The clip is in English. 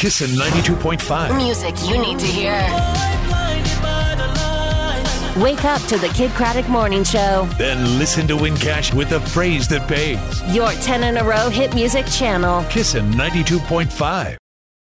Kissin' 92.5. Music you need to hear. Wake up to the Kidd Kraddick Morning Show, Then listen to Win Cash with a phrase that pays. your 10 in a row hit music channel. Kissin' 92.5.